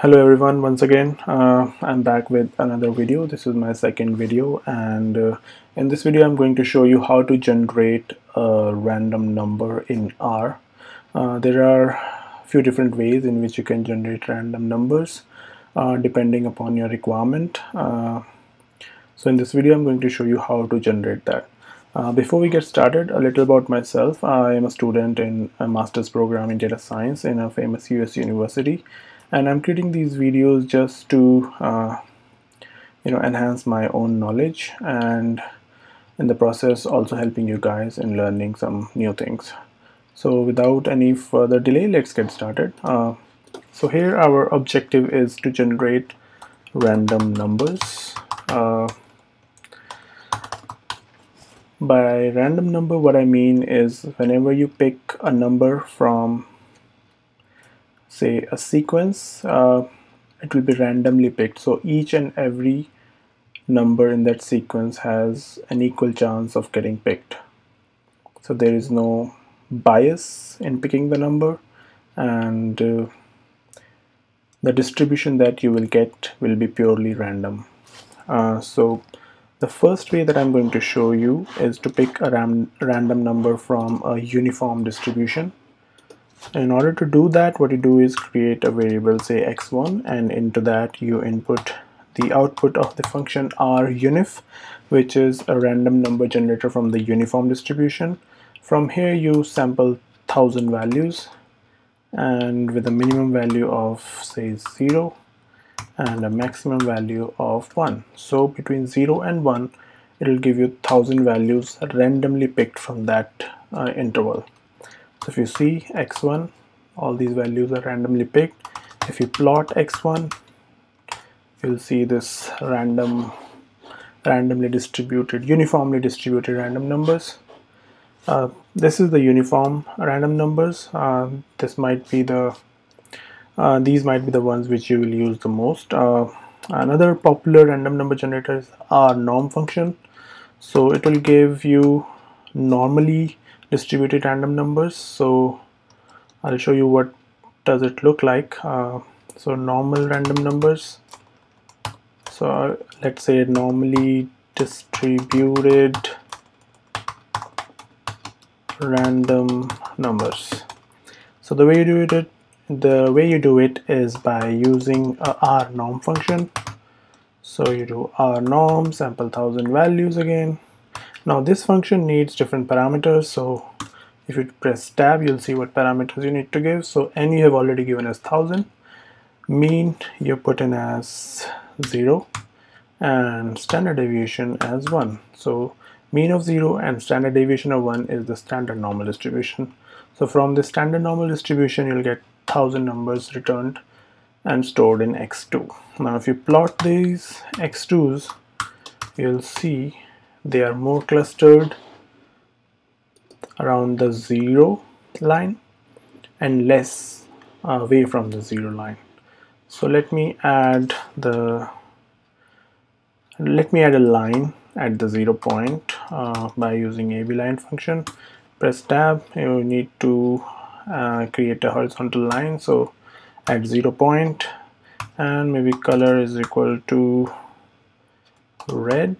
hello everyone once again uh, I'm back with another video. This is my second video and uh, in this video I'm going to show you how to generate a random number in R. Uh, there are a few different ways in which you can generate random numbers uh, depending upon your requirement. Uh, so in this video I'm going to show you how to generate that. Uh, before we get started, a little about myself. I am a student in a master's program in data science in a famous US university and I'm creating these videos just to uh, you know enhance my own knowledge and in the process also helping you guys in learning some new things. So without any further delay let's get started. Uh, so here our objective is to generate random numbers uh, by random number what I mean is whenever you pick a number from say a sequence uh, it will be randomly picked. So each and every number in that sequence has an equal chance of getting picked. So there is no bias in picking the number and uh, the distribution that you will get will be purely random. Uh, so the first way that I'm going to show you is to pick a ram random number from a uniform distribution in order to do that what you do is create a variable say x1 and into that you input the output of the function runif which is a random number generator from the uniform distribution. From here you sample thousand values and with a minimum value of say 0 and a maximum value of 1 so between 0 and 1 it will give you 1000 values randomly picked from that uh, interval so if you see x1 all these values are randomly picked. If you plot x1 you'll see this random randomly distributed uniformly distributed random numbers. Uh, this is the uniform random numbers. Uh, this might be the uh, these might be the ones which you will use the most. Uh, another popular random number generator is norm function. So it will give you normally distributed random numbers. So I'll show you what does it look like. Uh, so normal random numbers. So uh, let's say normally distributed random numbers. So the way you do it the way you do it is by using a rnorm function. So you do rnorm sample thousand values again now this function needs different parameters so if you press tab you'll see what parameters you need to give. So n you have already given as 1000 mean you put in as 0 and standard deviation as 1 so mean of 0 and standard deviation of 1 is the standard normal distribution. So from the standard normal distribution you'll get 1000 numbers returned and stored in x2 now if you plot these x2s you'll see they are more clustered around the zero line and less away from the zero line. So let me add the let me add a line at the zero point uh, by using abline function. Press tab. You need to uh, create a horizontal line. So at zero point and maybe color is equal to red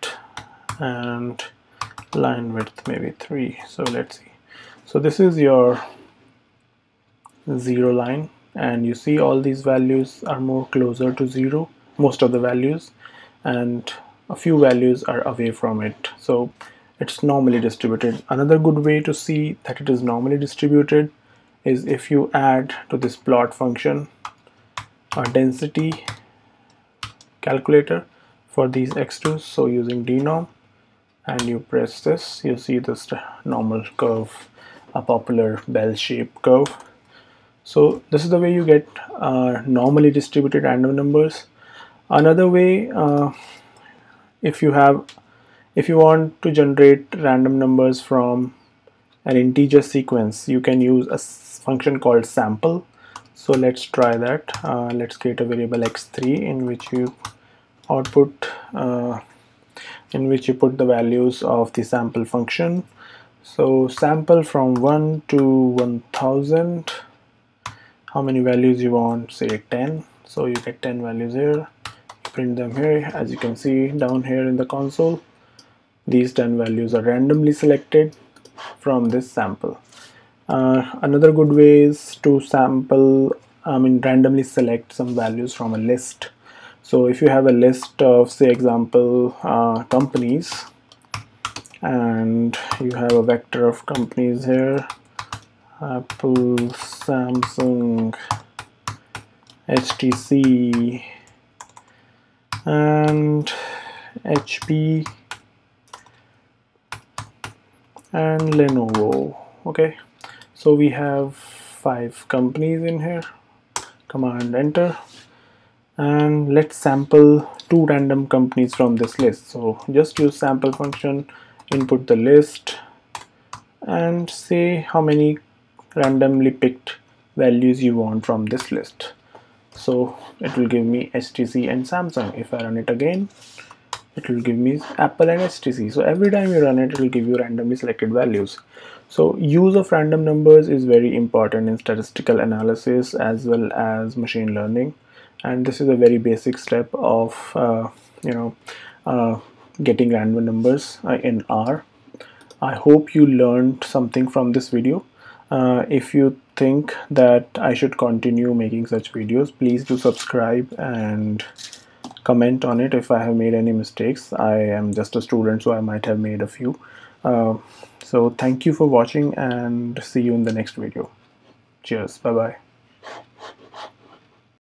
and line width maybe 3 so let's see. So this is your zero line and you see all these values are more closer to zero most of the values and a few values are away from it. So it's normally distributed. Another good way to see that it is normally distributed is if you add to this plot function a density calculator for these x2s so using dnorm and you press this you see this normal curve a popular bell-shaped curve. So this is the way you get uh, normally distributed random numbers. Another way uh, if you have if you want to generate random numbers from an integer sequence you can use a function called sample. So let's try that. Uh, let's create a variable x3 in which you output uh, in which you put the values of the sample function. So sample from 1 to 1000 how many values you want? Say 10 so you get 10 values here. Print them here. As you can see down here in the console these 10 values are randomly selected from this sample. Uh, another good way is to sample I mean randomly select some values from a list so if you have a list of say example uh, companies and you have a vector of companies here Apple, Samsung, HTC and HP and Lenovo okay? So we have five companies in here. Command enter and let's sample two random companies from this list. So just use sample function input the list and say how many randomly picked values you want from this list. So it will give me HTC and Samsung. If I run it again it will give me Apple and HTC so every time you run it it will give you randomly selected values. So use of random numbers is very important in statistical analysis as well as machine learning and this is a very basic step of uh, you know uh, getting random numbers uh, in R. I hope you learned something from this video. Uh, if you think that I should continue making such videos please do subscribe and comment on it. If I have made any mistakes I am just a student so I might have made a few. Uh, so thank you for watching and see you in the next video. Cheers. Bye bye